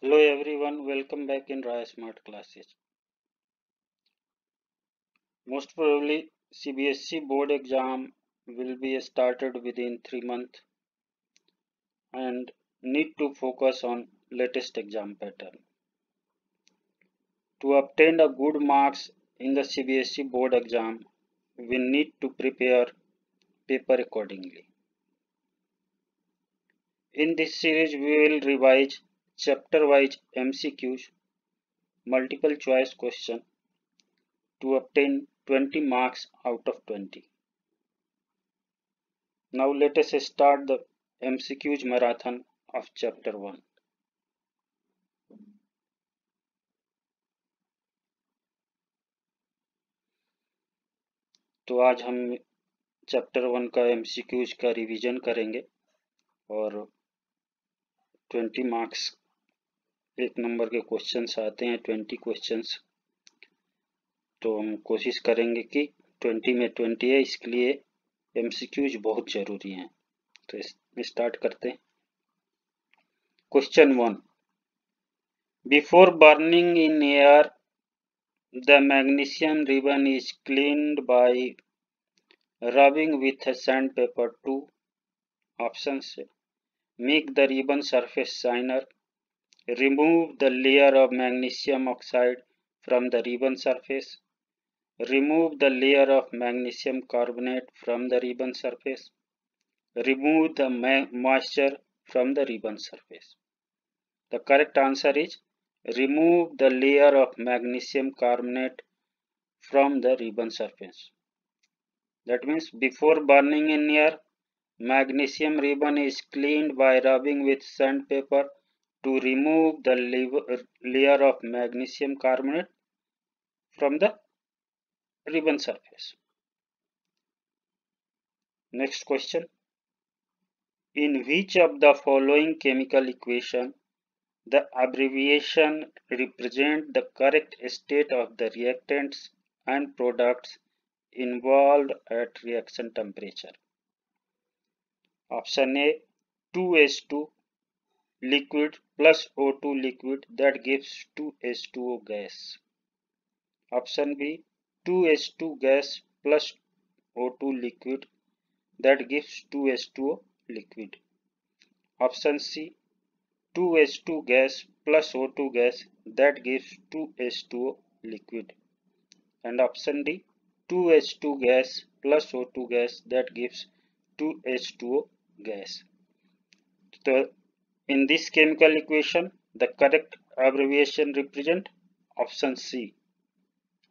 Hello everyone, welcome back in Raya Smart Classes. Most probably CBSE board exam will be started within 3 months and need to focus on latest exam pattern. To obtain a good marks in the CBSE board exam, we need to prepare paper accordingly. In this series, we will revise chapter wise mcqs multiple choice question to obtain 20 marks out of 20 now let us start the mcqs marathon of chapter 1 तो आज हम chapter one का MCQs का revision करेंगे और 20 marks एक number के questions आते हैं ट्वेंटी क्वेश्चंस तो हम कोशिश करेंगे कि ट्वेंटी में ट्वेंटी है इसके लिए एमसीक्यूज बहुत ज़रूरी हैं तो स्टार्ट करते हैं question one before burning in air the magnesium ribbon is cleaned by rubbing with sand paper to option से make the ribbon surface shiner Remove the layer of magnesium oxide from the ribbon surface. Remove the layer of magnesium carbonate from the ribbon surface. Remove the moisture from the ribbon surface. The correct answer is remove the layer of magnesium carbonate from the ribbon surface. That means before burning in air, magnesium ribbon is cleaned by rubbing with sandpaper to remove the uh, layer of magnesium carbonate from the ribbon surface. Next question. In which of the following chemical equation the abbreviation represent the correct state of the reactants and products involved at reaction temperature? Option A 2H2 liquid plus O2 liquid that gives 2H2O gas. Option B 2H2 gas plus O2 liquid that gives 2H2O liquid. Option C 2H2 gas plus O2 gas that gives 2H2O liquid. And option D 2H2 gas plus O2 gas that gives 2H2O gas. The in this chemical equation, the correct abbreviation represent option C.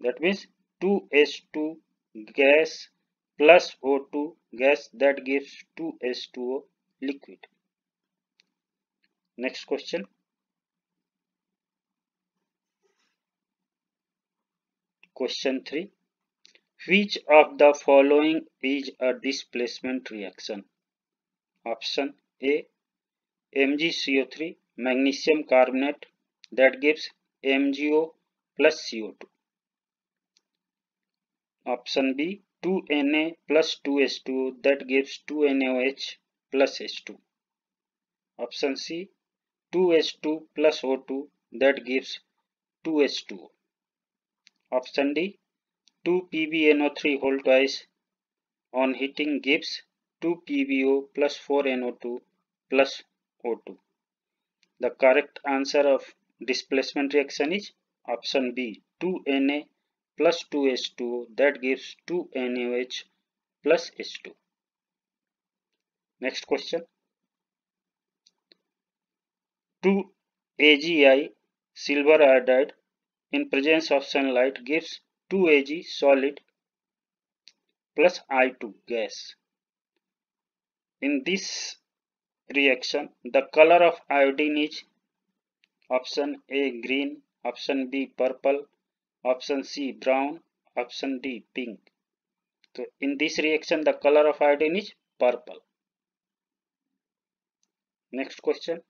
That means 2H2 gas plus O2 gas that gives 2H2O liquid. Next question. Question 3. Which of the following is a displacement reaction? Option A MgCO3 magnesium carbonate that gives MgO plus CO2. Option B 2Na plus 2H2 that gives 2NaOH plus H2. Option C 2H2 plus O2 that gives 2H2O. Option D 2PbNO3 whole twice on heating gives 2PbO plus 4NO2 plus O2. The correct answer of displacement reaction is option B 2Na plus 2H2O that gives 2NaOH plus H2. Next question. 2 AgI silver iodide in presence of sunlight gives 2Ag solid plus I2 gas. In this reaction the color of iodine is option a green option b purple option c brown option d pink so in this reaction the color of iodine is purple next question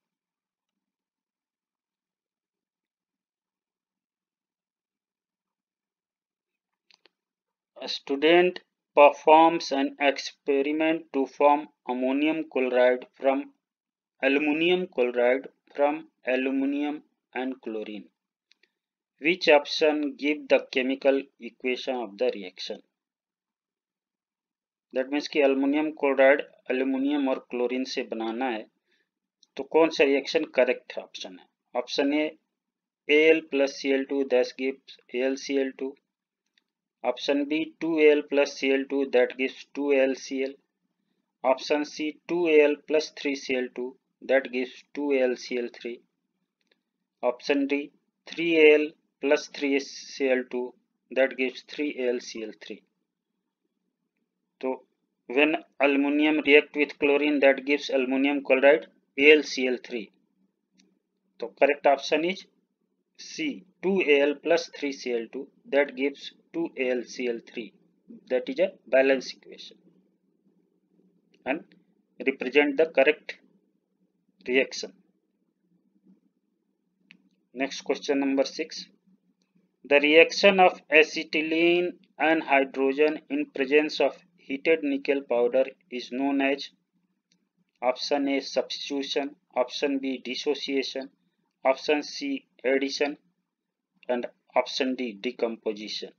a student performs an experiment to form ammonium chloride from aluminium chloride from aluminium and chlorine. Which option give the chemical equation of the reaction? that means ki aluminium chloride aluminium और chlorine se banana hai to kaun sa reaction correct option hai option a al plus cl2 thus gives alcl2 Option B two L plus C L two that gives two L C L option C two L plus three C L two that gives two L C L three option D three L plus 3Cl2 that gives 3AlCl3. So when aluminum react with chlorine that gives aluminum chloride AlCl3. So correct option is C 2Al plus 3Cl2 that gives AlCl3 that is a balance equation and represent the correct reaction. Next question number 6. The reaction of acetylene and hydrogen in presence of heated nickel powder is known as option A substitution, option B dissociation, option C addition and option D decomposition.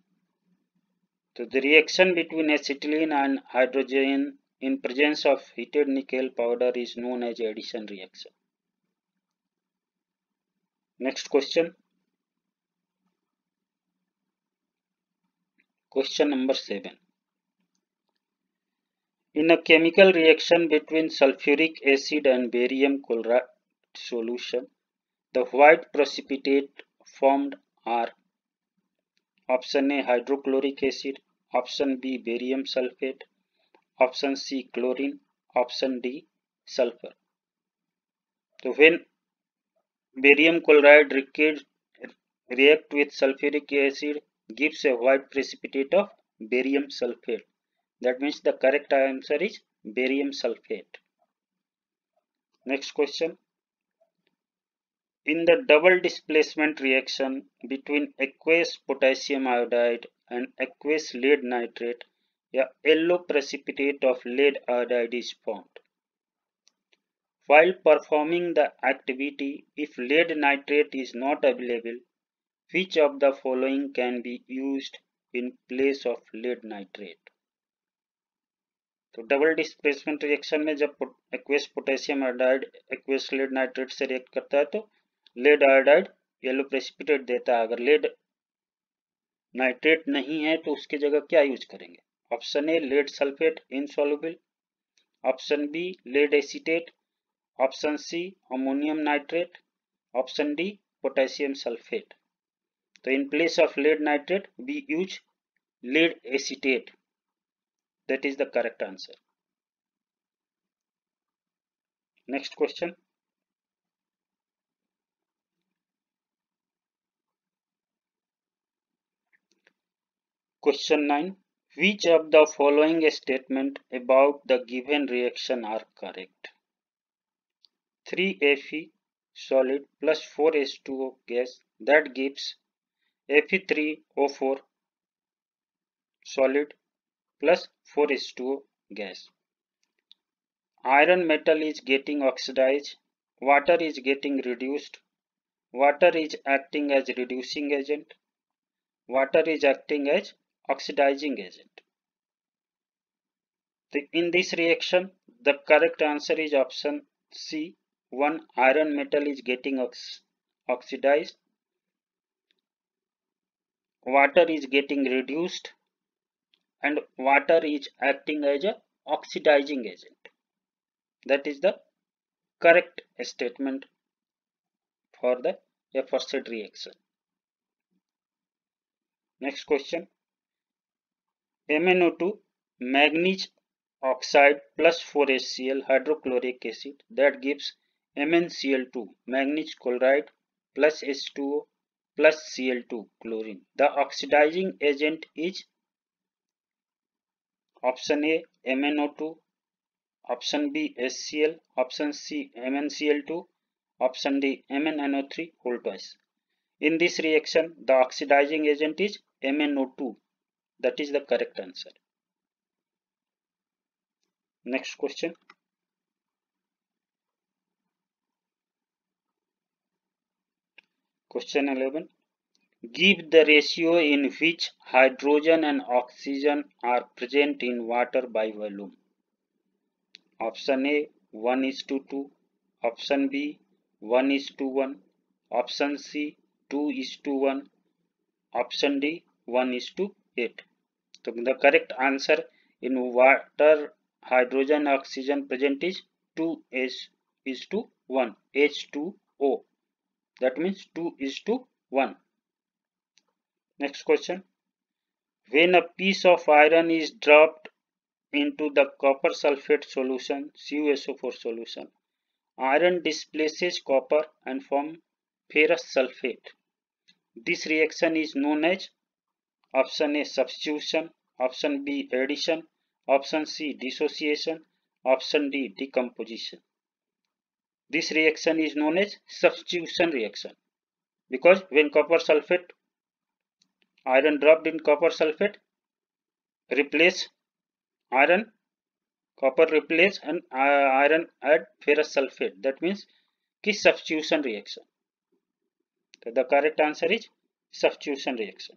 So the reaction between acetylene and hydrogen in presence of heated nickel powder is known as addition reaction. Next question. Question number 7. In a chemical reaction between sulfuric acid and barium chloride solution, the white precipitate formed are option A hydrochloric acid, option B barium sulfate, option C chlorine, option D sulfur. So when barium chloride reacts with sulfuric acid, gives a white precipitate of barium sulfate. That means the correct answer is barium sulfate. Next question. In the double displacement reaction between aqueous potassium iodide and aqueous lead nitrate a yellow precipitate of lead iodide is formed. While performing the activity, if lead nitrate is not available, which of the following can be used in place of lead nitrate? तो double displacement reaction में जब aqueous potassium iodide aqueous lead nitrate से react करता है तो lead iodide yellow precipitate देता है अगर लेड नाइट्रेट नहीं है तो उसके जगह क्या यूज करेंगे option A lead sulphate insoluble option B lead acetate option C ammonium nitrate option D potassium sulphate तो in place of lead nitrate we use lead acetate that is the correct answer next question Question 9. Which of the following statement about the given reaction are correct? 3Fe solid plus 4H2O gas that gives Fe3O4 solid plus 4H2O gas. Iron metal is getting oxidized, water is getting reduced, water is acting as reducing agent, water is acting as oxidizing agent. In this reaction, the correct answer is option C. One iron metal is getting ox oxidized. Water is getting reduced and water is acting as a oxidizing agent. That is the correct statement for the aforesaid reaction. Next question. MnO2, manganese oxide plus 4HCl hydrochloric acid, that gives MnCl2, manganese chloride plus H2O plus Cl2, chlorine. The oxidizing agent is option A MnO2, option B HCl, option C MnCl2, option D MnNO3 whole twice. In this reaction, the oxidizing agent is MnO2 that is the correct answer next question question 11 give the ratio in which hydrogen and oxygen are present in water by volume option a 1 is to 2 option b 1 is to 1 option c 2 is to 1 option d 1 is to 8 So the correct answer in water hydrogen oxygen present is 2H is to 1 H2O that means 2 is to 1. Next question. When a piece of iron is dropped into the copper sulfate solution CuSO4 solution iron displaces copper and form ferrous sulfate. This reaction is known as option A substitution, option B addition, option C dissociation, option D decomposition. This reaction is known as substitution reaction because when copper sulfate iron dropped in copper sulfate replace iron copper replace and uh, iron add ferrous sulfate that means key substitution reaction so the correct answer is substitution reaction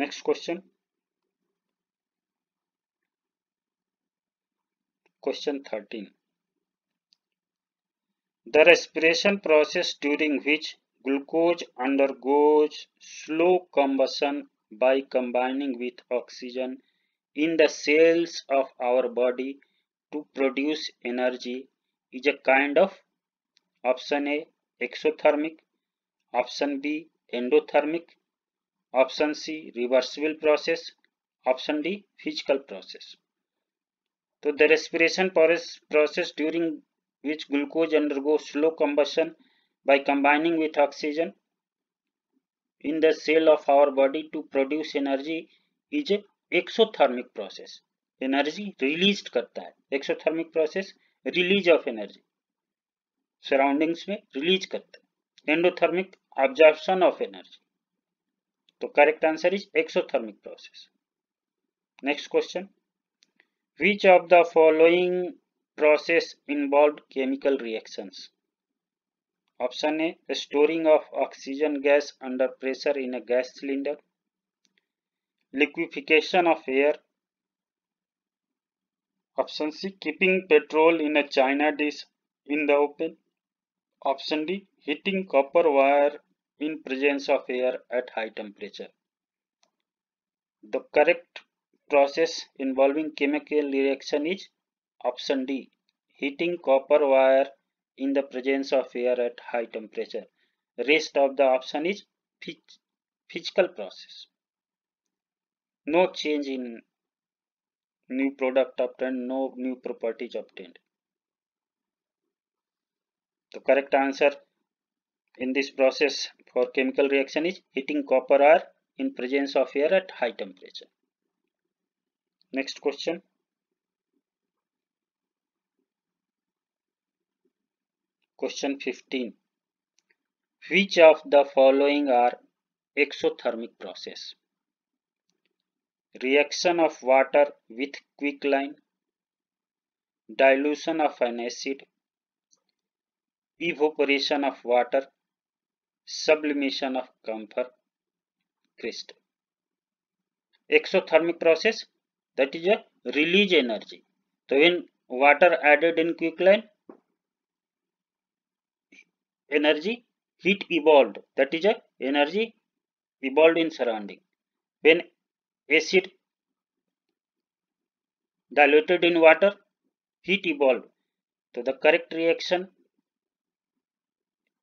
Next question. Question 13. The respiration process during which glucose undergoes slow combustion by combining with oxygen in the cells of our body to produce energy is a kind of option A exothermic option B endothermic option C reversible process option D physical process तो the respiration process during which glucose undergo slow combustion by combining with oxygen in the cell of our body to produce energy is exothermic process energy release करता है exothermic process release of energy surroundings में release करता है endothermic absorption of energy The correct answer is exothermic process. Next question. Which of the following process involved chemical reactions? Option A, the storing of oxygen gas under pressure in a gas cylinder, liquefaction of air. Option C, keeping petrol in a china dish in the open. Option D, heating copper wire in presence of air at high temperature. The correct process involving chemical reaction is option D heating copper wire in the presence of air at high temperature. Rest of the option is physical process. No change in new product obtained, no new properties obtained. The correct answer in this process for chemical reaction is heating copper ore in presence of air at high temperature. Next question. Question 15. Which of the following are exothermic process? Reaction of water with quicklime, dilution of an acid, evaporation of water sublimation of camphor crystal. Exothermic process that is a release energy. So when water added in quicklime energy heat evolved that is a energy evolved in surrounding. When acid diluted in water heat evolved. So the correct reaction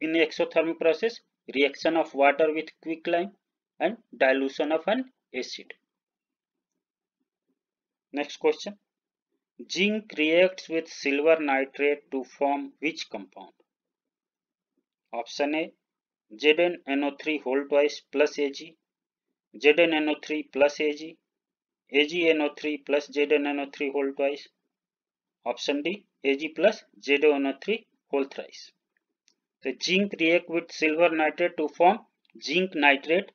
in exothermic process reaction of water with quicklime and dilution of an acid next question zinc reacts with silver nitrate to form which compound option a ZnNO3 whole twice plus Ag ZnNO3 plus Ag AgNO3 plus ZnNO3 whole twice option D Ag plus ZnO3 whole thrice the zinc react with silver nitrate to form zinc nitrate.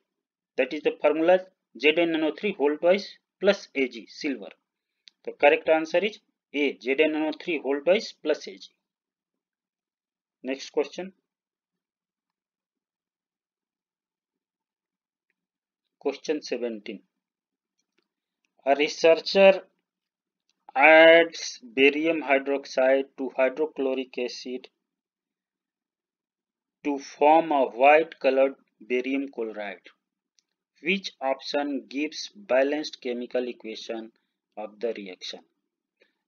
That is the formula ZnNO3 whole twice plus Ag silver. The correct answer is A ZnNO3 whole twice plus Ag. Next question. Question 17. A researcher adds barium hydroxide to hydrochloric acid to form a white colored barium chloride. Which option gives balanced chemical equation of the reaction?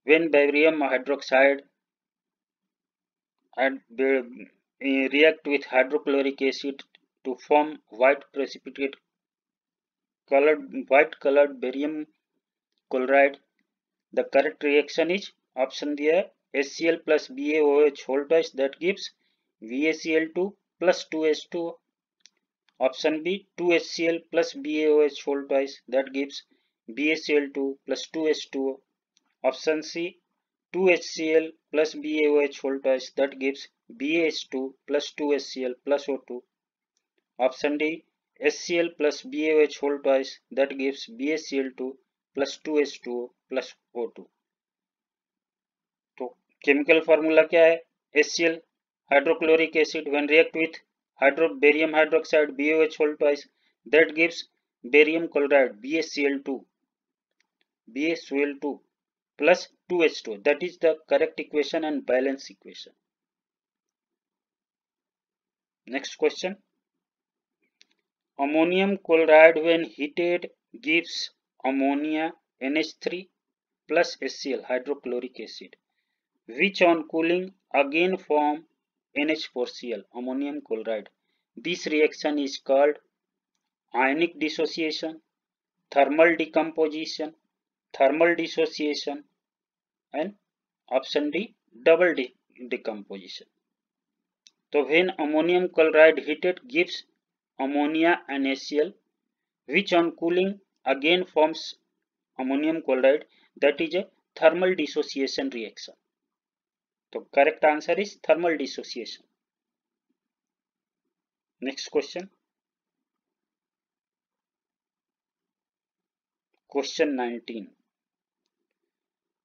When barium hydroxide eh, react with hydrochloric acid to form white precipitate colored white colored barium chloride, the correct reaction is option there HCl plus BaOH whole twice that gives B A C L two plus two H two option B two H C L plus B A O H whole twice that gives B A C L two plus two H two option C two H C L plus B A O H whole twice that gives B H two plus two H C L plus O two option D HCl plus BaOH whole twice that gives BaCl2 plus 2H2O plus O2. तो chemical formula क्या है HCl hydrochloric acid when react with hydro barium hydroxide BOH sold twice that gives barium chloride BaCl2 BaCl2 plus 2H2 that is the correct equation and balance equation. Next question. Ammonium chloride when heated gives ammonia NH3 plus HCl hydrochloric acid which on cooling again form NH4Cl ammonium chloride. This reaction is called ionic dissociation, thermal decomposition, thermal dissociation and option D double D decomposition. So when ammonium chloride heated gives ammonia and HCl, which on cooling again forms ammonium chloride that is a thermal dissociation reaction. तो correct answer is thermal dissociation. Next question. Question 19.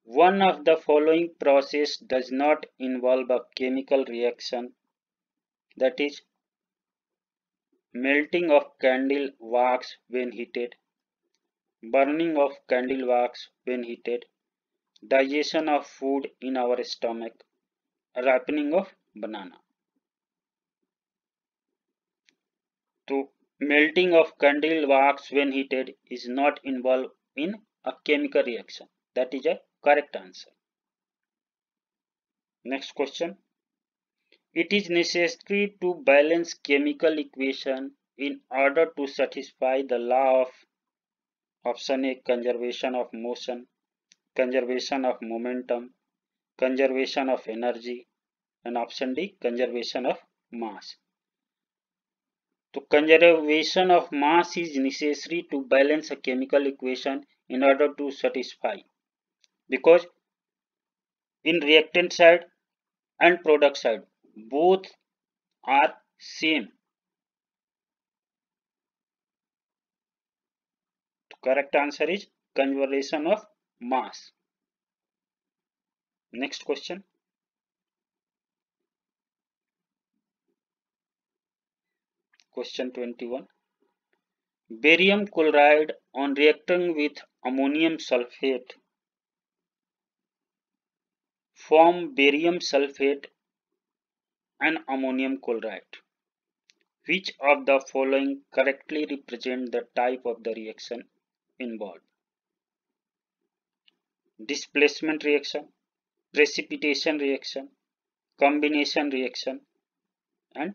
One of the following process does not involve a chemical reaction that is melting of candle wax when heated, burning of candle wax when heated, digestion of food in our stomach, ripening of banana. So melting of candle wax when heated is not involved in a chemical reaction. That is a correct answer. Next question. It is necessary to balance chemical equation in order to satisfy the law of option A, conservation of motion, conservation of momentum, conservation of energy, and option D conservation of mass. So conservation of mass is necessary to balance a chemical equation in order to satisfy because in reactant side and product side both are same. The correct answer is conservation of mass. Next question. Question 21. Barium chloride on reacting with ammonium sulfate form barium sulfate and ammonium chloride. Which of the following correctly represent the type of the reaction involved? Displacement reaction, precipitation reaction, combination reaction and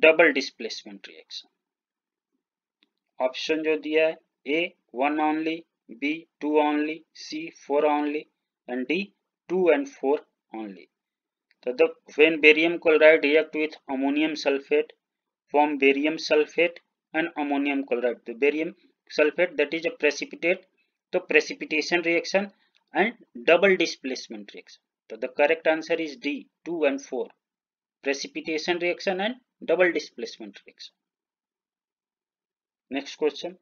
double displacement reaction option जो दिया है A one only B two only C four only and D two and four only तो when barium chloride react with ammonium sulphate form barium sulphate and ammonium chloride barium sulphate that is a precipitate तो precipitation reaction and double displacement reaction तो the correct answer is D two and four precipitation reaction and double displacement reaction. Next question.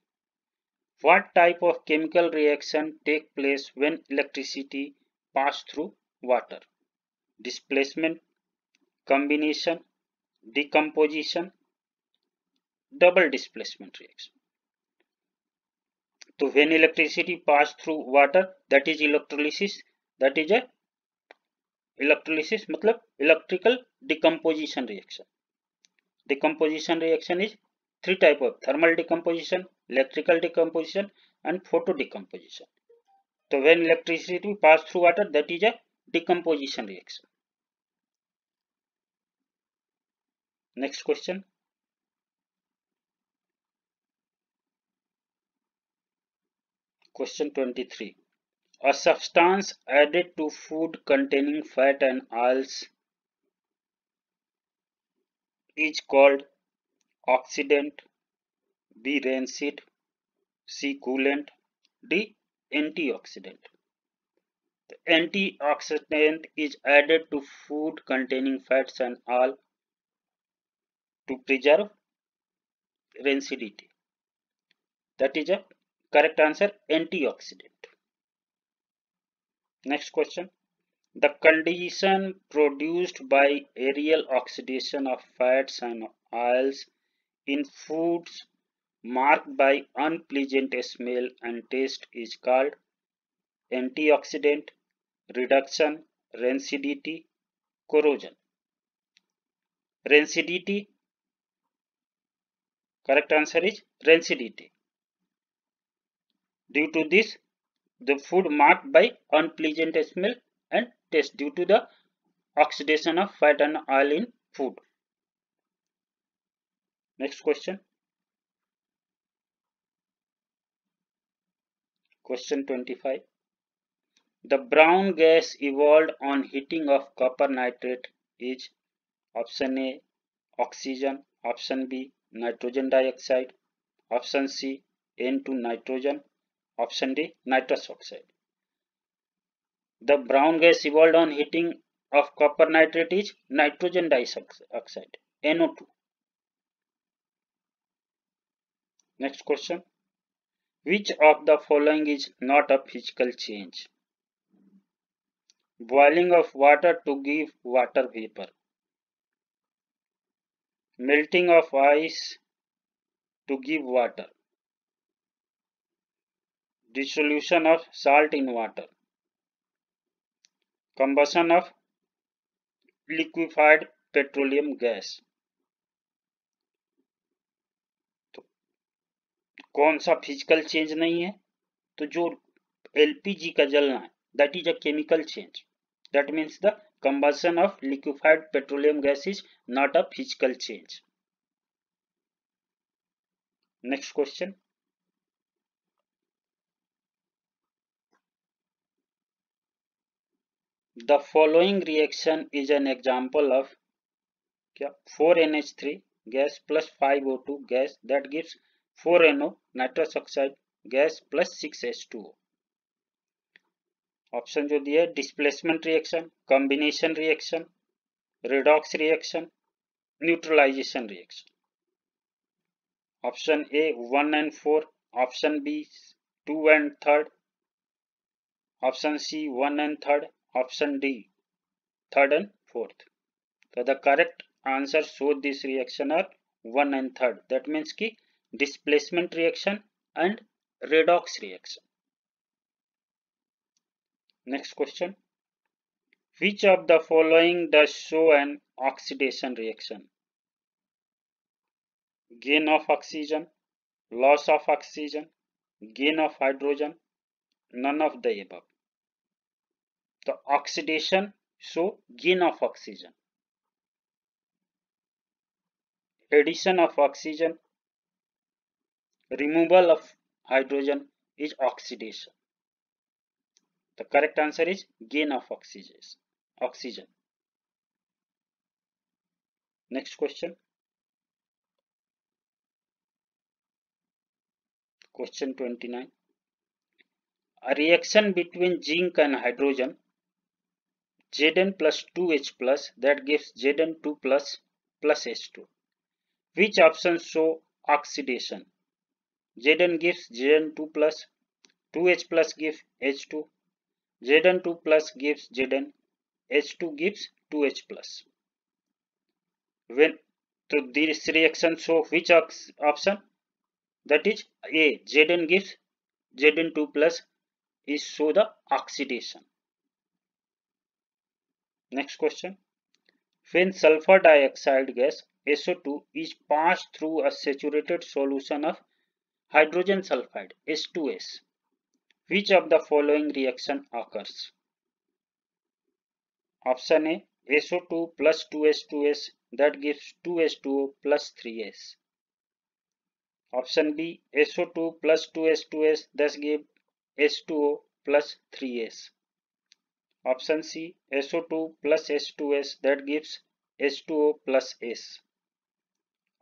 What type of chemical reaction take place when electricity pass through water? Displacement, combination, decomposition, double displacement reaction. So when electricity pass through water that is electrolysis that is a electrolysis मतलब electrical decomposition reaction decomposition reaction is three type of thermal decomposition electrical decomposition and photo decomposition तो when electricity pass through water that is a decomposition reaction next question question twenty three a substance added to food containing fat and oils is called oxidant, B rancid, C coolant, D antioxidant. The antioxidant is added to food containing fats and oil to preserve rancidity. That is a correct answer antioxidant. Next question. The condition produced by aerial oxidation of fats and oils in foods marked by unpleasant smell and taste is called antioxidant reduction, rancidity, corrosion. Rancidity, correct answer is rancidity. Due to this, the food marked by unpleasant smell and taste due to the oxidation of fat and oil in food. Next question. Question 25. The brown gas evolved on heating of copper nitrate is option A oxygen, option B nitrogen dioxide, option C N2 nitrogen, Option D nitrous oxide. The brown gas evolved on heating of copper nitrate is nitrogen dioxide NO2. Next question. Which of the following is not a physical change? Boiling of water to give water vapor. Melting of ice to give water. dissolution of salt in water combustion of liquefied petroleum gas तो कौन सा physical change नहीं है तो जो LPG का जलना है that is a chemical change that means the combustion of liquefied petroleum gas is not a physical change next question the following reaction is an example of क्या four N H three gas plus five O two gas that gives four N O nitrous oxide gas plus six H two O option जो दिया है displacement reaction combination reaction redox reaction neutralisation reaction option A one and four option B two and third option C one and third option D, third and fourth. So the correct answers for this reaction are one and third. That means ki displacement reaction and redox reaction. Next question. Which of the following does show an oxidation reaction? Gain of oxygen, loss of oxygen, gain of hydrogen, none of the above. the oxidation so gain of oxygen addition of oxygen removal of hydrogen is oxidation the correct answer is gain of oxygen oxygen next question question 29 a reaction between zinc and hydrogen Zn plus 2H plus that gives Zn 2 plus plus H2. Which options show oxidation? Zn gives Zn 2 plus 2H plus gives H2. Zn 2 plus gives Zn. H2 gives 2H plus. When so this reaction show which option? That is A. Zn gives Zn2 plus is show the oxidation. Next question. When sulfur dioxide gas SO2 is passed through a saturated solution of hydrogen sulfide H2S, which of the following reaction occurs? Option A SO2 plus 2s 2H2S that gives 2 20 plus 3S. Option B SO2 plus 2s 2H2S that gives s 20 plus 3S. Option C SO2 plus H2S that gives H2O plus S.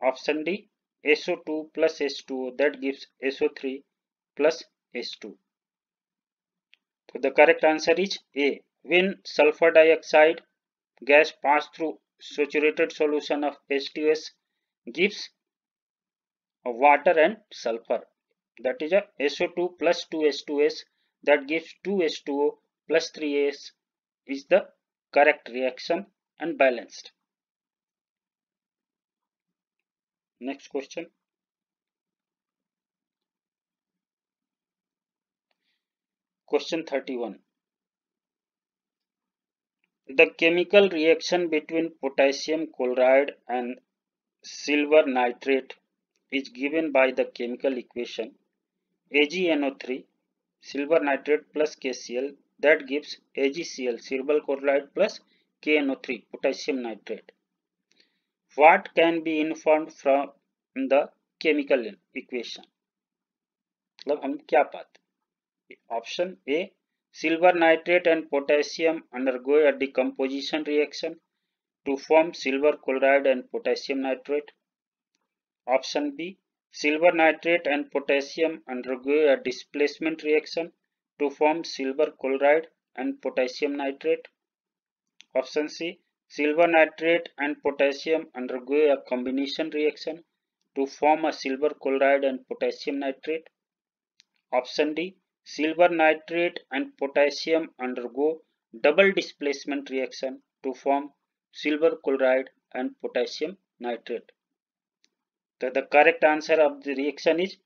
Option D SO2 plus H2O that gives SO3 plus H2. So the correct answer is A. When sulfur dioxide gas passed through saturated solution of H2S gives water and sulfur. That is a SO2 plus 2H2S that gives 2H2O plus 3s is the correct reaction and balanced. Next question. Question 31. The chemical reaction between potassium chloride and silver nitrate is given by the chemical equation AgNO3 silver nitrate plus KCl that gives AgCl cerebral chloride plus KNO3 potassium nitrate. What can be informed from the chemical equation? मतलब हम क्या पाते option A silver nitrate and potassium undergo a decomposition reaction to form silver chloride and potassium nitrate. Option B silver nitrate and potassium undergo a displacement reaction to form silver chloride and potassium nitrate. Option C. Silver nitrate and potassium undergo a combination reaction to form a silver chloride and potassium nitrate. Option D. Silver nitrate and potassium undergo double displacement reaction to form silver chloride and potassium nitrate. So the correct answer of the reaction is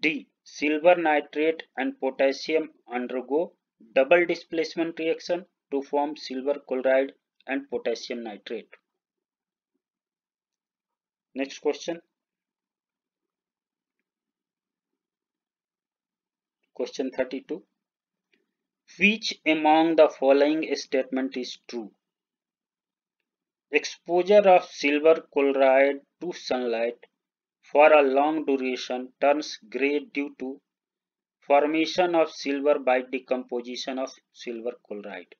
D. Silver nitrate and potassium undergo double displacement reaction to form silver chloride and potassium nitrate. Next question. Question 32. Which among the following statement is true? Exposure of silver chloride to sunlight for a long duration turns gray due to formation of silver by decomposition of silver chloride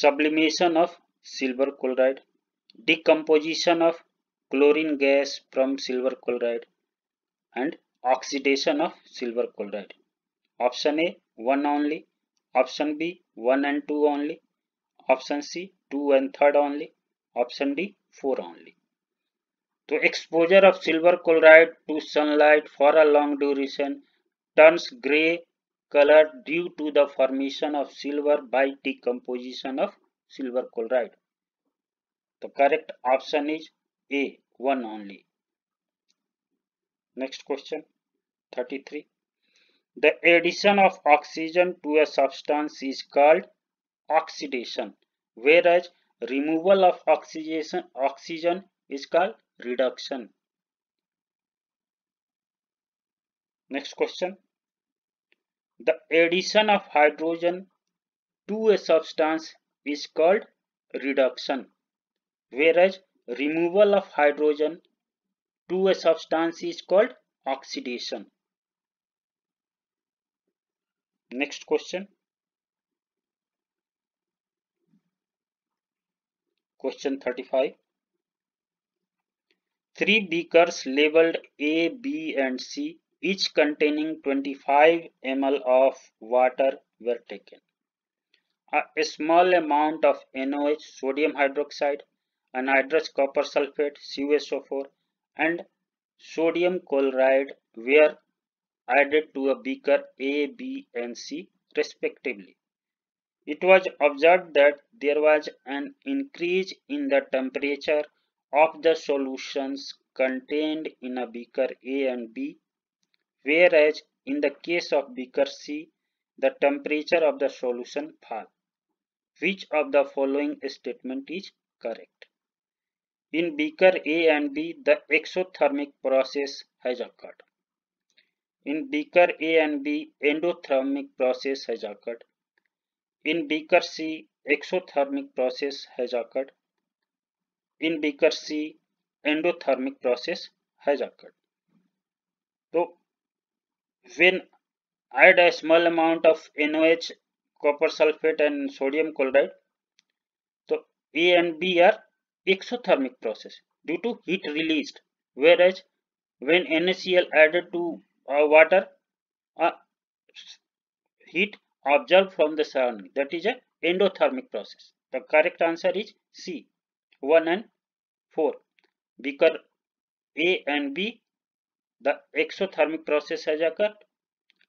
sublimation of silver chloride decomposition of chlorine gas from silver chloride and oxidation of silver chloride option a one only option b one and two only option c two and third only option d four only so exposure of silver chloride to sunlight for a long duration turns gray color due to the formation of silver by decomposition of silver chloride. The correct option is A, one only. Next question, 33. The addition of oxygen to a substance is called oxidation, whereas removal of oxygen, oxygen is called reduction. Next question. The addition of hydrogen to a substance is called reduction, whereas removal of hydrogen to a substance is called oxidation. Next question. Question 35. Three beakers labeled A, B and C, each containing 25 ml of water were taken. A small amount of NOH, sodium hydroxide, anhydrous copper sulfate, CuSO4 and sodium chloride were added to a beaker A, B and C respectively. It was observed that there was an increase in the temperature of the solutions contained in a beaker A and B, whereas in the case of beaker C, the temperature of the solution fall. Which of the following statement is correct? In beaker A and B, the exothermic process has occurred. In beaker A and B, endothermic process has occurred. In beaker C, exothermic process has occurred in beaker C endothermic process has occurred. So when add a small amount of NOH, copper sulfate and sodium chloride, so A and B are exothermic process due to heat released, whereas when NaCl added to water, uh, heat observed from the surrounding, that is a endothermic process. The correct answer is C. 1 and 4 beaker A and B the exothermic process has occurred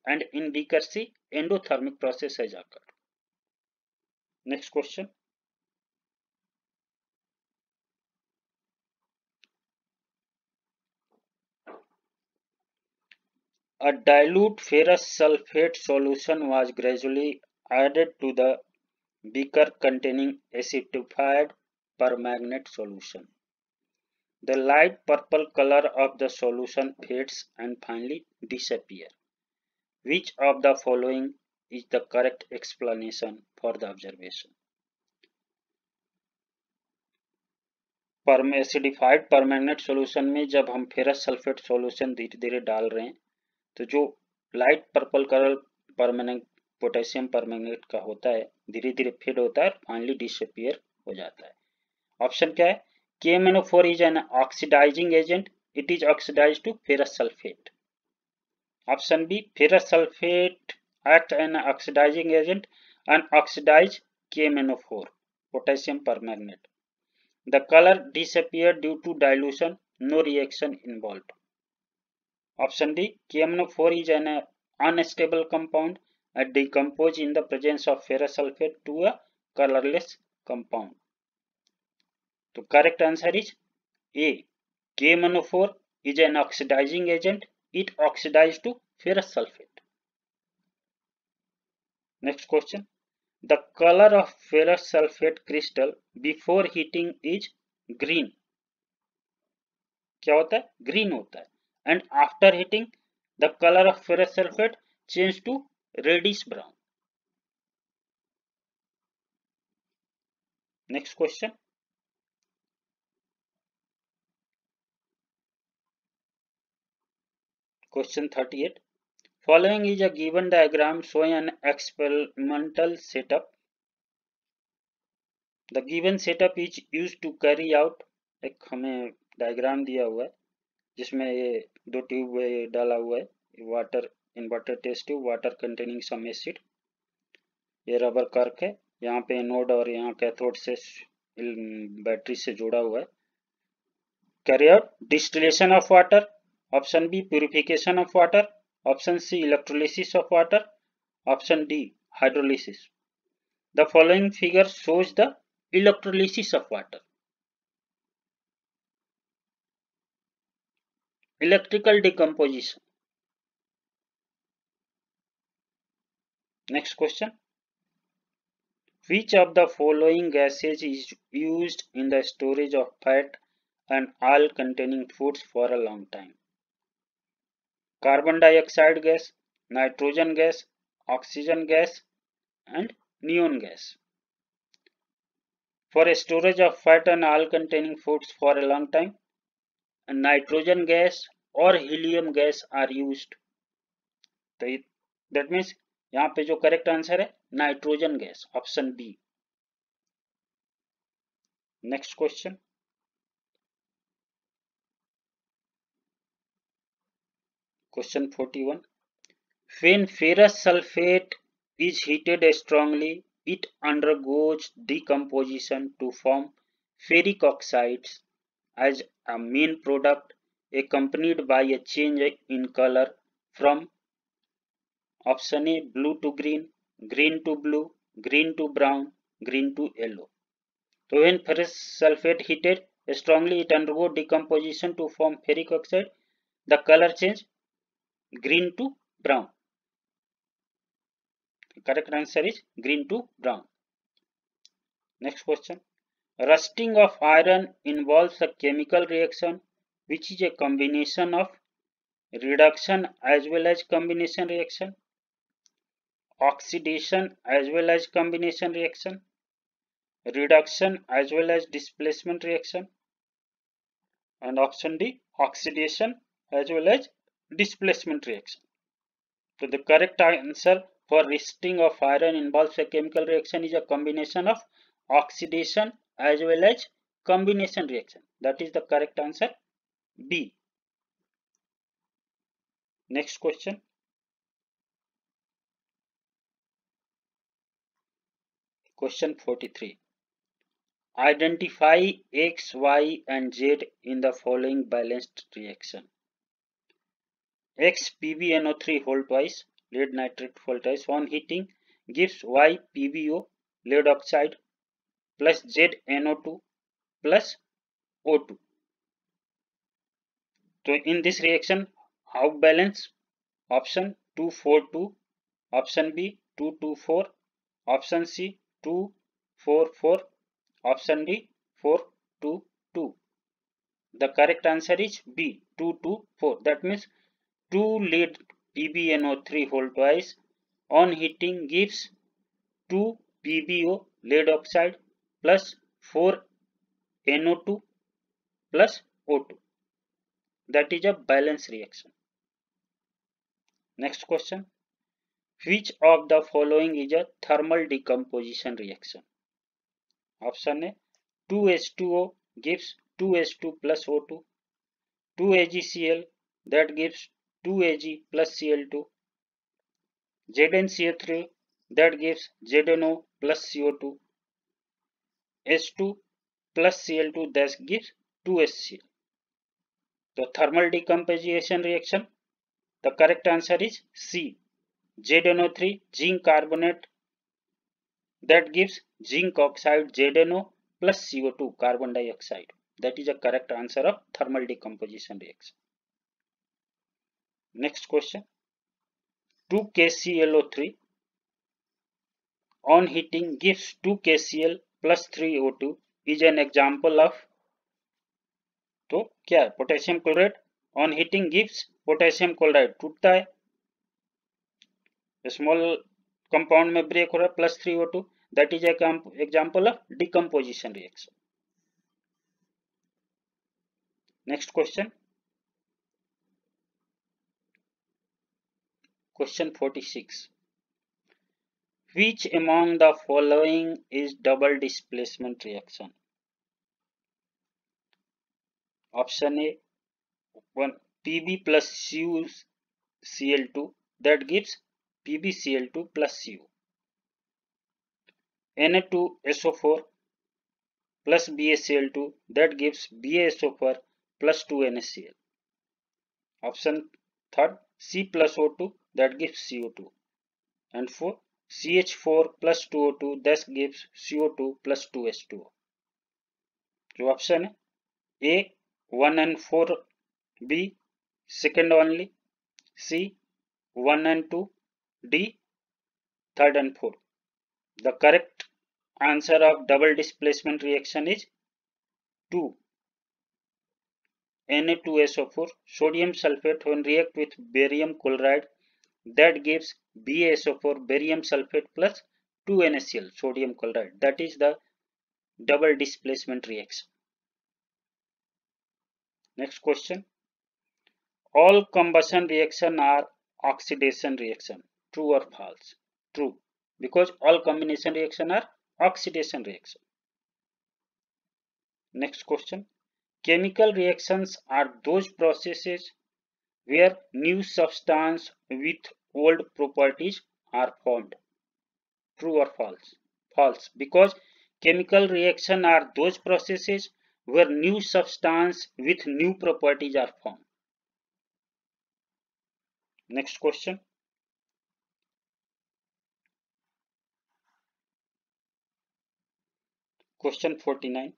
and in beaker C endothermic process has occurred. Next question. A dilute ferrous sulfate solution was gradually added to the beaker containing acidified permanganate solution. The light purple color of the solution fades and finally disappears. Which of the following is the correct explanation for the observation? Acidified permanent solution में जब हम ferrous sulphate solution धीरे धीरे डाल रहे हैं तो जो light purple colour permanent potassium permanganate का होता है धीरे धीरे फेड होता है और फाइनली डिसअपियर हो जाता है ऑप्शन क्या है K M N O four is an oxidising agent it is oxidise to ferrous sulphate option B ferrous sulphate act an oxidising agent and oxidize KMnO4 potassium permanganate the color disappear due to dilution no reaction involved option D KMnO4 is an unstable compound and decompose in the presence of ferrous sulfate to a colorless compound तो correct answer is A K M N O four is an oxidising agent it oxidise to फिर sulphate next question the colour of ferrous sulphate crystal before heating is green क्या होता है green होता है and after heating the colour of ferrous sulphate change to reddish brown next question Question 38. Following is a given diagram showing an experimental setup. The given setup is used to carry out एक हमें diagram दिया हुआ है जिसमें ये दो tube डाला हुआ है water inverter test tube water containing some acid ये रबर कर्क है यहाँ पे नोड और यहाँ कैथोड से बैटरी से जोड़ा हुआ है carry out distillation of water Option B purification of water. Option C electrolysis of water. Option D hydrolysis. The following figure shows the electrolysis of water. Electrical decomposition. Next question. Which of the following gases is used in the storage of fat and all containing foods for a long time? Carbon dioxide gas nitrogen gas oxygen gas and neon gas for storage of fat and oil containing foods for a long time nitrogen gas और helium gas are use तो that means यहाँ पे जो correct answer है nitrogen gas option B next question Question 41. When ferrous sulfate is heated strongly, it undergoes decomposition to form ferric oxides as a main product accompanied by a change in color from option A blue to green, green to blue, green to brown, green to yellow. So when ferrous sulfate heated strongly it undergo decomposition to form ferric oxide. The color change green to brown the correct answer is green to brown next question rusting of iron involves a chemical reaction which is a combination of reduction as well as combination reaction oxidation as well as combination reaction reduction as well as displacement reaction and option D oxidation as well as displacement reaction. So the correct answer for resisting of iron involves a chemical reaction is a combination of oxidation as well as combination reaction. That is the correct answer B. Next question. Question 43. Identify X, Y and Z in the following balanced reaction. XPBNO3 whole twice lead nitrate whole twice on heating gives YPBO lead oxide plus ZNO2 plus O2. So in this reaction how balance option 242 option B 224 option C 244 option D 422. The correct answer is B 224 that means 2 lead PbNO3 hold twice on heating gives 2 PbO lead oxide plus 4 NO2 plus O2. That is a balanced reaction. Next question. Which of the following is a thermal decomposition reaction? Option A 2H2O gives 2H2 plus O2. 2AgCl that gives 2 Ag plus Cl2. ZnCl3 that gives ZnO plus CO2. H2 plus Cl2 that gives 2HCl. So thermal decomposition reaction the correct answer is C. ZnO3 zinc carbonate that gives zinc oxide ZnO plus CO2 carbon dioxide. That is the correct answer of thermal decomposition reaction. next question heating KClO3 on heating gives L plus plus O two is an example of तो क्या potassium chloride on heating gives potassium chloride टूटता है small compound में break हो रहा है plus three O two that is example of decomposition reaction next question Question 46. Which among the following is double displacement reaction? Option A 1 Pb plus Cu Cl2 that gives PbCl2 plus Cu. Na2SO4 plus BaCl2 that gives BaSO4 plus 2NaCl. Option third C plus O2 that gives CO2 and for CH4 plus 2O2 thus gives CO2 plus 2H2O So option A 1 and 4 B second only C 1 and 2 D third and 4. The correct answer of double displacement reaction is 2. Na2SO4 sodium sulfate when react with barium chloride that gives BaSO4 barium sulfate plus 2NaCl sodium chloride that is the double displacement reaction. Next question. All combustion reaction are oxidation reaction. True or false? True. Because all combination reaction are oxidation reaction. Next question. Chemical reactions are those processes where new substance with old properties are formed true or false false because chemical reaction are those processes where new substance with new properties are formed next question question 49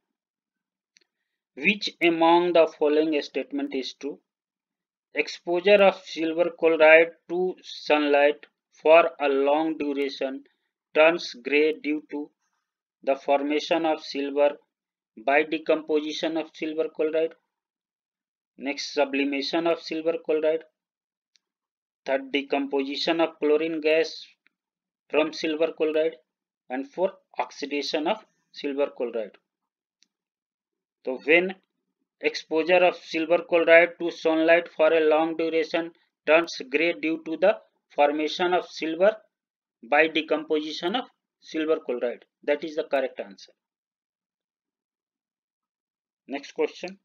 which among the following statement is true Exposure of silver chloride to sunlight for a long duration turns gray due to the formation of silver by decomposition of silver chloride. Next, sublimation of silver chloride. Third, decomposition of chlorine gas from silver chloride. And fourth, oxidation of silver chloride. So, when Exposure of silver chloride to sunlight for a long duration turns gray due to the formation of silver by decomposition of silver chloride. That is the correct answer. Next question.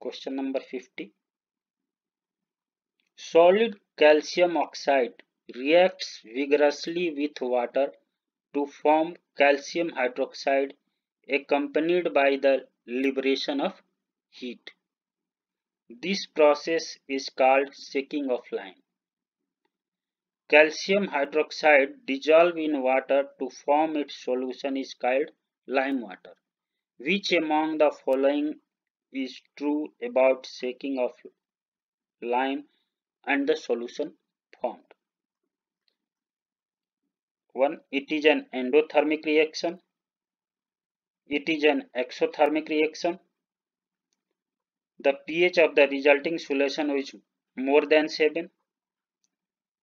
Question number 50. Solid calcium oxide reacts vigorously with water to form calcium hydroxide accompanied by the liberation of heat. This process is called shaking of lime. Calcium hydroxide dissolved in water to form its solution is called lime water. Which among the following is true about shaking of lime and the solution formed? 1. It is an endothermic reaction. It is an exothermic reaction. The pH of the resulting solution is more than 7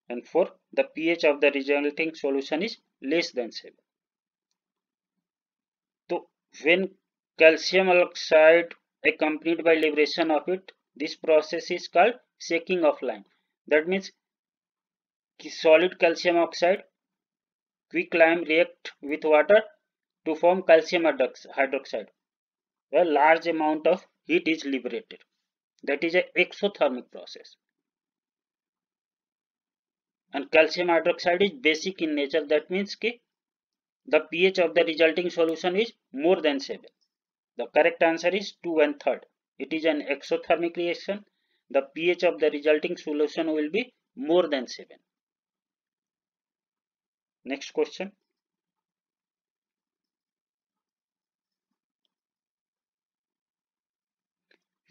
and 4. The pH of the resulting solution is less than 7. So when calcium oxide accompanied by liberation of it, this process is called shaking of lime. That means solid calcium oxide, quick lime react with water to form calcium hydroxide where large amount of heat is liberated. That is an exothermic process. And calcium hydroxide is basic in nature. That means ki the pH of the resulting solution is more than 7. The correct answer is 2 and 3. It is an exothermic reaction. The pH of the resulting solution will be more than 7. Next question.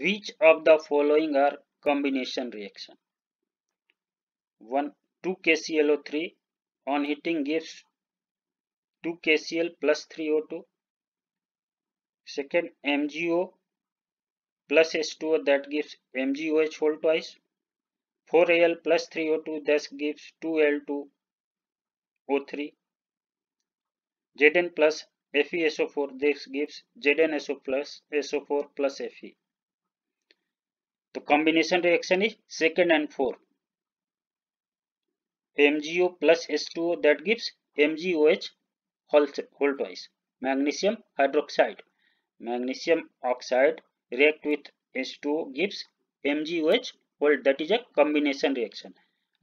Which of the following are combination reaction? 1. 2KClO3 on heating gives 2KCl plus o2 second Second MgO plus H2O that gives MgOH whole twice. 4Al plus 3O2 that gives 2L2O3. Zn plus FeSO4 this gives so plus SO4 plus Fe. तो combination reaction is second and fourth MgO plus S two O that gives M G O H whole twice magnesium hydroxide magnesium oxide react with S two O gives M G O H whole that is a combination reaction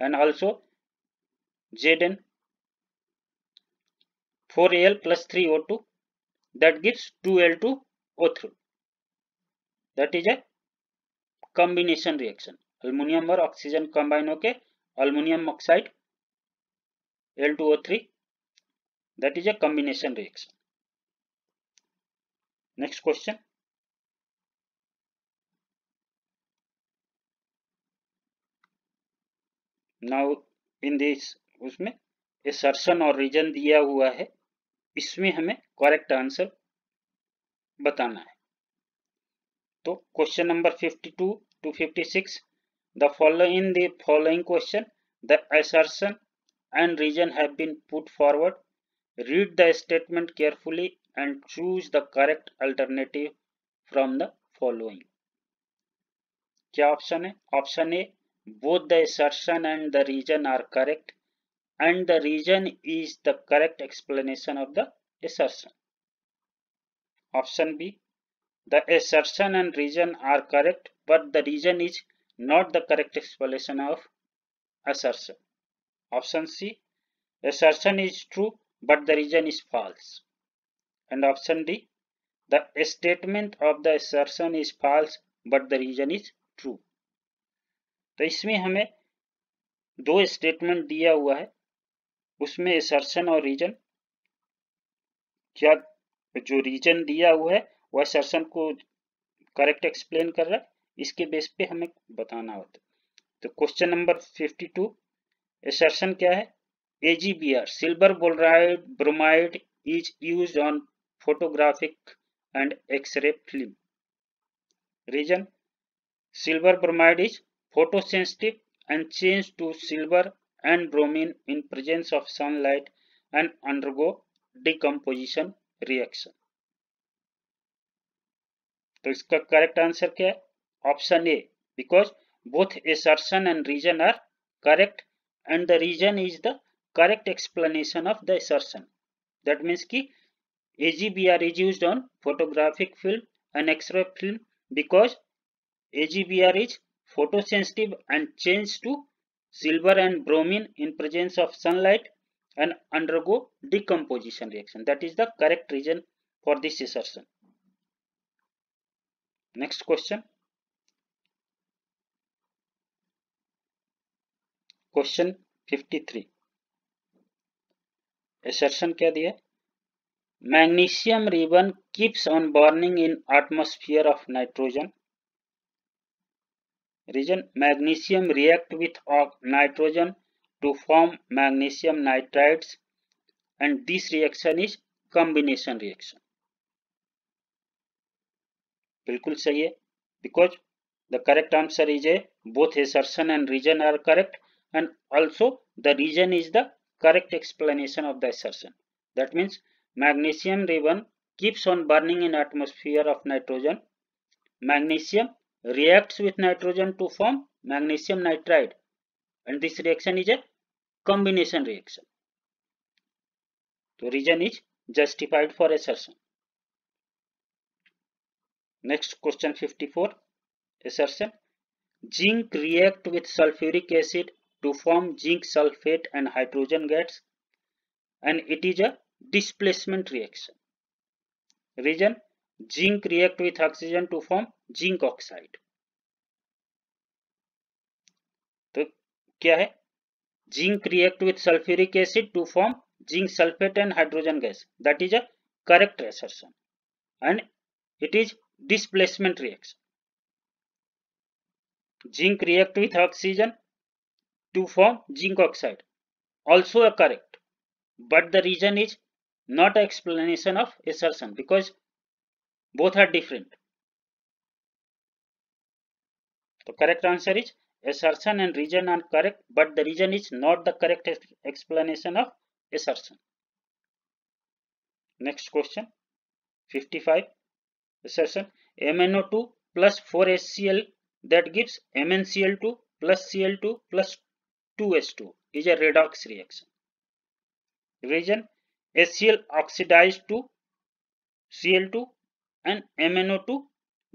and also Z N four L plus three O two that gives two L two O three that is a combination reaction aluminium और oxygen combine होके aluminium oxide L two O three that is a combination reaction next question now in this उसमें assertion और reason दिया हुआ है इसमें हमें correct answer बताना है तो question number 52 to 56 the following in the following question the assertion and reason have been put forward read the statement carefully and choose the correct alternative from the following क्या option है option A both the assertion and the reason are correct and the reason is the correct explanation of the assertion. Option B. The assertion and reason are correct, but the reason is not the correct explanation of assertion. Option C. Assertion is true, but the reason is false. And option D. The statement of the assertion is false, but the reason is true. तो इसमें हमें दो statement दिया हुआ है उसमें assertion और reason क्या जो रीजन दिया हुआ है वह सरसन को करेक्ट एक्सप्लेन कर रहा है इसके बेस पे हमें बताना होता है तो क्वेश्चन नंबर 52 टू सरसन क्या है A G B R silver chloride bromide is use on photographic and X ray film reason silver bromide is photo sensitive and change to silver and bromine in presence of sunlight and undergo decomposition reaction तो इसका correct answer क्या है option A because both assertion and reason are correct and the reason is the correct explanation of the assertion that means की A G B R is use on photographic film and x ray film because A G B R is photo sensitive and change to silver and bromine in presence of sunlight and undergo decomposition reaction that is the correct reason for this assertion next question question 53 assertion क्या दिया magnesium ribbon keeps on burning in atmosphere of nitrogen reason magnesium react with nitrogen to form magnesium nitrides and this reaction is combination reaction बिल्कुल सही है because the correct answer is A both assertion and reason are correct and also the reason is the correct explanation of the assertion that means magnesium ribbon keeps on burning in atmosphere of nitrogen magnesium react with nitrogen to form magnesium nitride and this reaction is a combination reaction तो reason is justified for assertion next question fifty 54 assertion zinc react with sulphuric acid to form zinc sulphate and hydrogen gas and it is a displacement reaction reason zinc react with oxygen to form zinc oxide तो क्या है zinc react with sulphuric acid to form zinc sulphate and hydrogen gas that is a correct assertion and it is displacement reaction. Zinc react with oxygen to form zinc oxide. Also a correct. But the reason is not explanation of assertion because both are different. The correct answer is assertion and reason are correct but the reason is not the correct explanation of assertion. Next question 55. session MnO2 plus 4HCl that gives MnCl2 plus Cl2 plus 2S2 is a redox reaction. Reason HCl oxidized to Cl2 and MnO2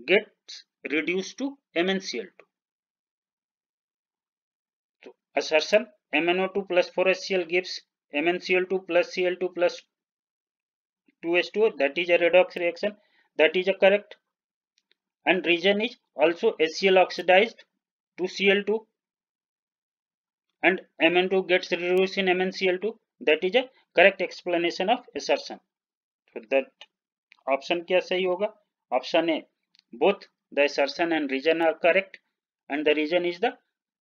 gets reduced to MnCl2. So assertion MnO2 plus 4HCl gives MnCl2 plus Cl2 plus 2S2 that is a redox reaction that is correct and region is also HCl oxidized to Cl2 and Mn2 gets reduced in MnCl2 that is a correct explanation of assertion so that option kya sahi hoga option A both the assertion and region are correct and the region is the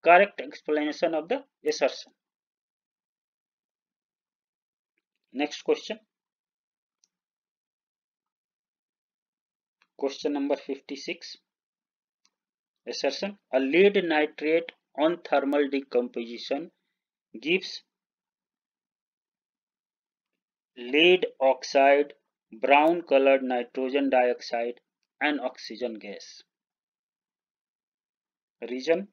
correct explanation of the assertion next question Question number 56. Assertion. A lead nitrate on thermal decomposition gives lead oxide, brown colored nitrogen dioxide and oxygen gas. Reason.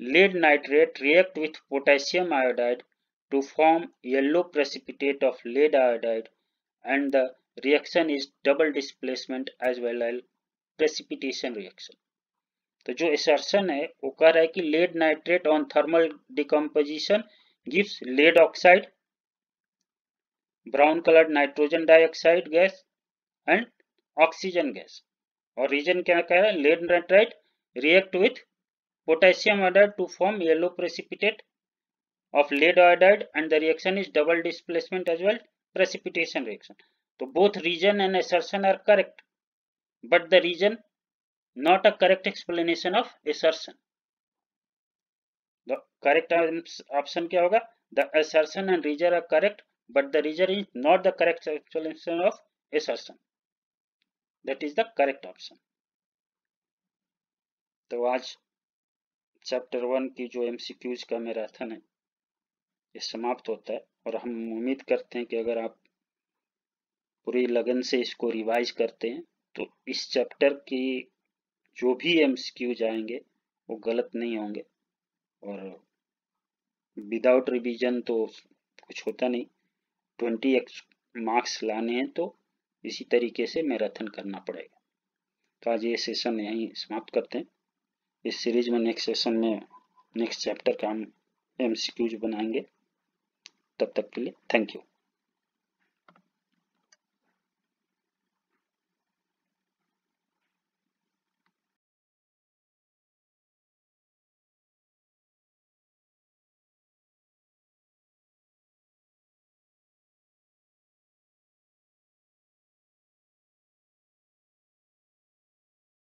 Lead nitrate react with potassium iodide to form yellow precipitate of lead iodide and the reaction is double displacement as well as precipitation reaction तो जो assertion है वो कह रहा है कि lead nitrate on thermal decomposition gives lead oxide brown coloured nitrogen dioxide gas and oxygen gas और reason क्या कह रहा है lead nitrite react with potassium iodide to form yellow precipitate of lead iodide and the reaction is double displacement as well precipitation reaction तो both reason and assertion are correct but the reason not a correct explanation of assertion correct option क्या होगा the assertion and reason are correct but the reason is not the correct explanation of assertion that is the correct option तो आज chapter one की जो MCQs का मेरा था ना ये समाप्त होता है और हम उम्मीद करते हैं कि अगर आप पूरी लगन से इसको रिवाइज करते हैं तो इस चैप्टर की जो भी एमसीक्यूज आएंगे वो गलत नहीं होंगे और विदाउट रिवीजन तो कुछ होता नहीं ट्वेंटी मार्क्स लाने हैं तो इसी तरीके से मैराथन करना पड़ेगा तो आज ये सेशन यहीं समाप्त करते हैं इस सीरीज में नेक्स्ट सेशन में नेक्स्ट चैप्टर का हम एम बनाएंगे तब तक के लिए थैंक यू